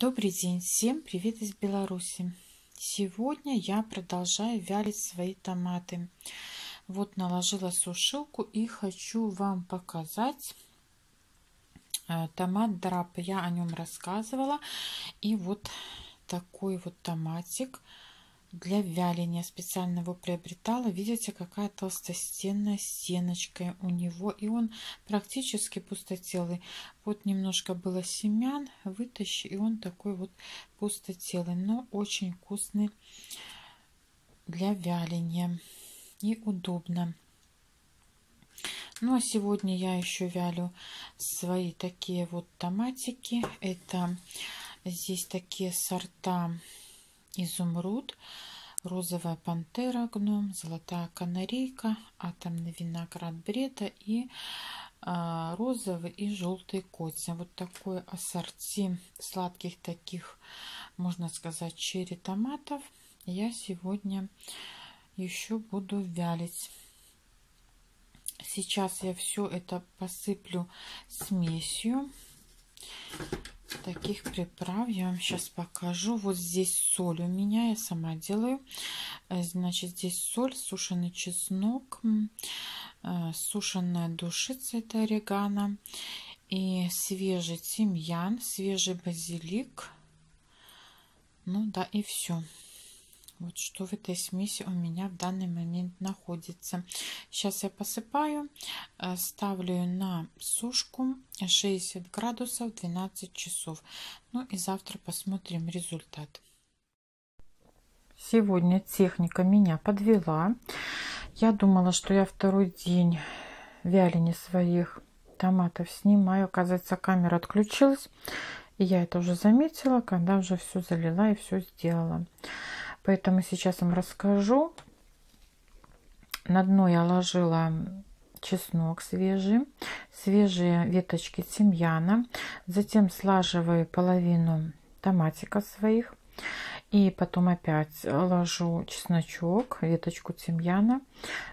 Добрый день, всем привет из Беларуси. Сегодня я продолжаю вялить свои томаты. Вот наложила сушилку и хочу вам показать э, томат драп. Я о нем рассказывала. И вот такой вот томатик для вяления специально его приобретала. Видите, какая толстостенная стеночка у него. И он практически пустотелый. Вот немножко было семян, вытащи, и он такой вот пустотелый. Но очень вкусный для вяления. И удобно. Ну а сегодня я еще вялю свои такие вот томатики. Это здесь такие сорта изумруд, розовая пантера гном, золотая канарейка, атомный виноград брета и а, розовый и желтый котя. Вот такой ассорти сладких таких, можно сказать, черри томатов я сегодня еще буду вялить. Сейчас я все это посыплю смесью таких приправ я вам сейчас покажу. Вот здесь соль у меня, я сама делаю. Э, значит, здесь соль, сушеный чеснок, э, сушеная душица, это орегано, и свежий тимьян, свежий базилик. Ну да, и все. Вот что в этой смеси у меня в данный момент находится. Сейчас я посыпаю, э, ставлю на сушку 60 градусов 12 часов. Ну и завтра посмотрим результат. Сегодня техника меня подвела. Я думала, что я второй день вялени своих томатов снимаю. Оказывается, камера отключилась. И я это уже заметила, когда уже все залила и все сделала. Поэтому сейчас вам расскажу. На дно я ложила чеснок свежий, свежие веточки тимьяна. Затем слаживаю половину томатика своих. И потом опять ложу чесночок, веточку тимьяна.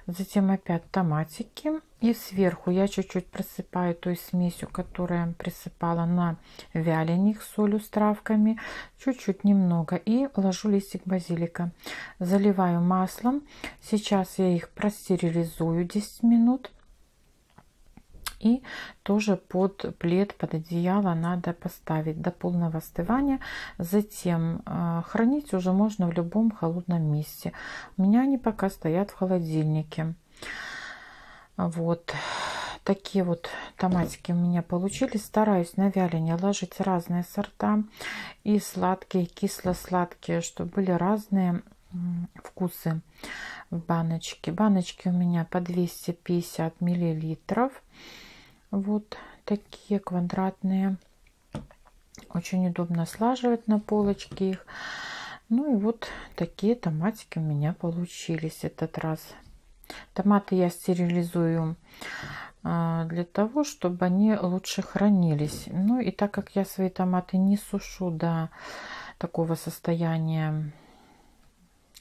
Затем опять томатики. И сверху я чуть-чуть просыпаю той смесью, которую я присыпала на вяленик солью с травками. Чуть-чуть немного. И ложу листик базилика. Заливаю маслом. Сейчас я их простерилизую 10 минут. И тоже под плед, под одеяло надо поставить до полного остывания. Затем э, хранить уже можно в любом холодном месте. У меня они пока стоят в холодильнике. Вот такие вот томатики у меня получились. Стараюсь на вяление ложить разные сорта. И сладкие, и кисло-сладкие, чтобы были разные вкусы в баночке. Баночки у меня по 250 миллилитров. Вот такие квадратные. Очень удобно слаживать на полочке их. Ну и вот такие томатики у меня получились этот раз. Томаты я стерилизую а, для того, чтобы они лучше хранились. Ну и так как я свои томаты не сушу до такого состояния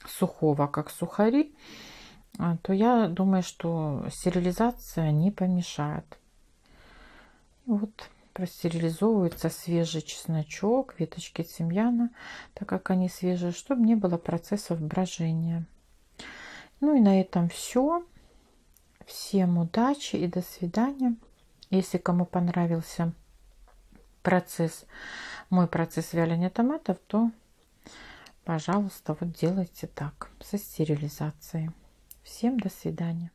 сухого, как сухари, а, то я думаю, что стерилизация не помешает. Вот простерилизовывается свежий чесночок, веточки тимьяна, так как они свежие, чтобы не было процессов брожения. Ну и на этом все. Всем удачи и до свидания. Если кому понравился процесс, мой процесс вяления томатов, то, пожалуйста, вот делайте так, со стерилизацией. Всем до свидания.